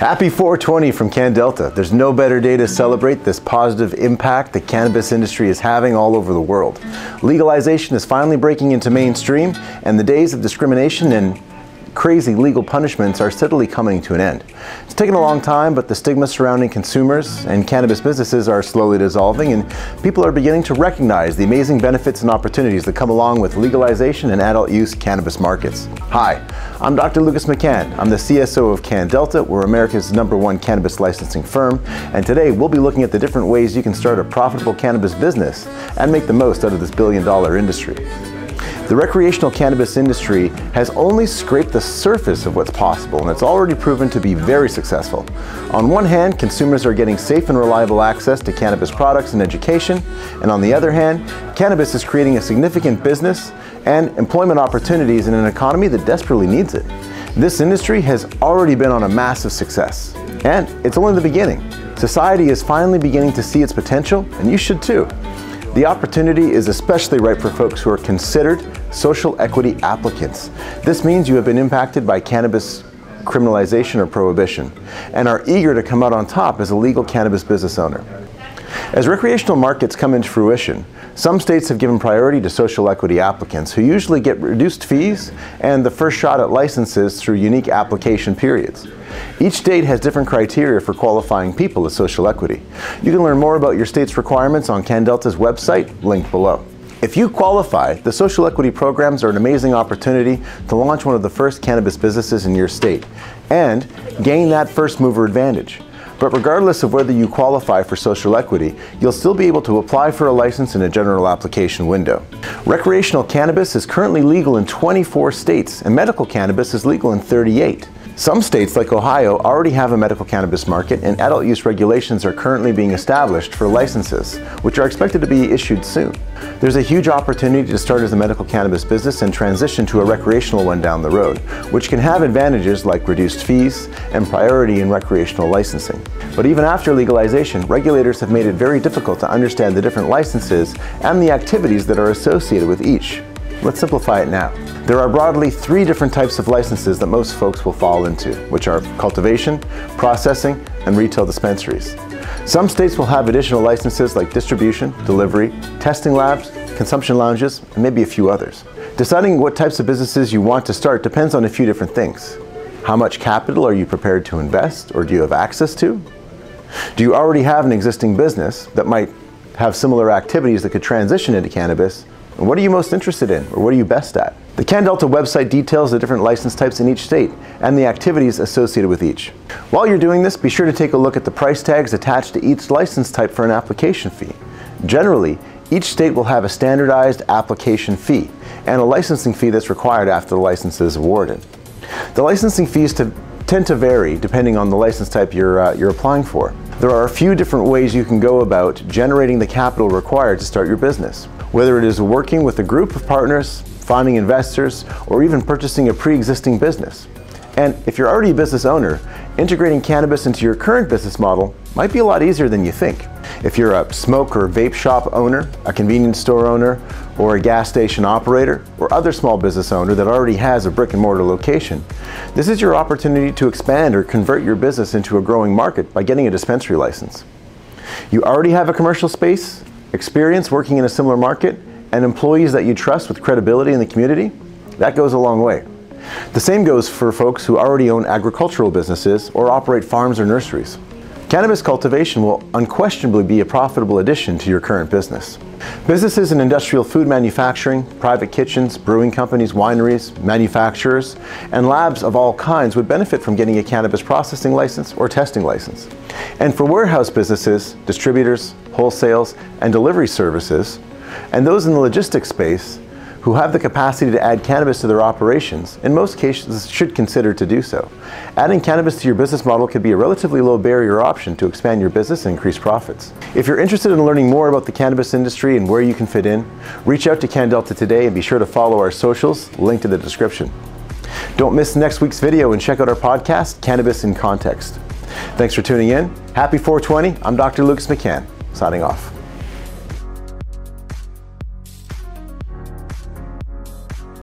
Happy 420 from CannDelta. There's no better day to celebrate this positive impact the cannabis industry is having all over the world. Legalization is finally breaking into mainstream, and the days of discrimination and crazy legal punishments are steadily coming to an end. It's taken a long time, but the stigma surrounding consumers and cannabis businesses are slowly dissolving, and people are beginning to recognize the amazing benefits and opportunities that come along with legalization and adult use cannabis markets. Hi, I'm Dr. Lucas McCann. I'm the CSO of CannDelta. We're America's number one cannabis licensing firm, and today we'll be looking at the different ways you can start a profitable cannabis business and make the most out of this billion dollar industry. The recreational cannabis industry has only scraped the surface of what's possible, and it's already proven to be very successful. On one hand, consumers are getting safe and reliable access to cannabis products and education, and on the other hand, cannabis is creating a significant business and employment opportunities in an economy that desperately needs it. This industry has already been on a massive success, and it's only the beginning. Society is finally beginning to see its potential, and you should too. The opportunity is especially right for folks who are considered social equity applicants. This means you have been impacted by cannabis criminalization or prohibition and are eager to come out on top as a legal cannabis business owner. As recreational markets come into fruition, some states have given priority to social equity applicants who usually get reduced fees and the first shot at licenses through unique application periods. Each state has different criteria for qualifying people as social equity. You can learn more about your state's requirements on CannDelta's website, linked below. If you qualify, the social equity programs are an amazing opportunity to launch one of the first cannabis businesses in your state and gain that first mover advantage. But regardless of whether you qualify for social equity, you'll still be able to apply for a license in a general application window. Recreational cannabis is currently legal in 24 states, and medical cannabis is legal in 38. Some states, like Ohio, already have a medical cannabis market, and adult use regulations are currently being established for licenses, which are expected to be issued soon. There's a huge opportunity to start as a medical cannabis business and transition to a recreational one down the road, which can have advantages like reduced fees and priority in recreational licensing. But even after legalization, regulators have made it very difficult to understand the different licenses and the activities that are associated with each. Let's simplify it now. There are broadly three different types of licenses that most folks will fall into, which are cultivation, processing, and retail dispensaries. Some states will have additional licenses like distribution, delivery, testing labs, consumption lounges, and maybe a few others. Deciding what types of businesses you want to start depends on a few different things. How much capital are you prepared to invest or do you have access to? Do you already have an existing business that might have similar activities that could transition into cannabis and what are you most interested in, or what are you best at? The CannDelta website details the different license types in each state and the activities associated with each. While you're doing this, be sure to take a look at the price tags attached to each license type for an application fee. Generally, each state will have a standardized application fee and a licensing fee that's required after the license is awarded. The licensing fees to, tend to vary depending on the license type you're, uh, you're applying for. There are a few different ways you can go about generating the capital required to start your business. Whether it is working with a group of partners, finding investors, or even purchasing a pre-existing business. And if you're already a business owner, integrating cannabis into your current business model might be a lot easier than you think. If you're a smoke or vape shop owner, a convenience store owner, or a gas station operator, or other small business owner that already has a brick and mortar location, this is your opportunity to expand or convert your business into a growing market by getting a dispensary license. You already have a commercial space experience working in a similar market, and employees that you trust with credibility in the community, that goes a long way. The same goes for folks who already own agricultural businesses or operate farms or nurseries. Cannabis cultivation will unquestionably be a profitable addition to your current business. Businesses in industrial food manufacturing, private kitchens, brewing companies, wineries, manufacturers, and labs of all kinds would benefit from getting a cannabis processing license or testing license. And for warehouse businesses, distributors, wholesales, and delivery services, and those in the logistics space, who have the capacity to add cannabis to their operations, in most cases should consider to do so. Adding cannabis to your business model could be a relatively low barrier option to expand your business and increase profits. If you're interested in learning more about the cannabis industry and where you can fit in, reach out to CannDelta today and be sure to follow our socials, linked in the description. Don't miss next week's video and check out our podcast, Cannabis in Context. Thanks for tuning in. Happy 420. I'm Dr. Lucas McCann, signing off.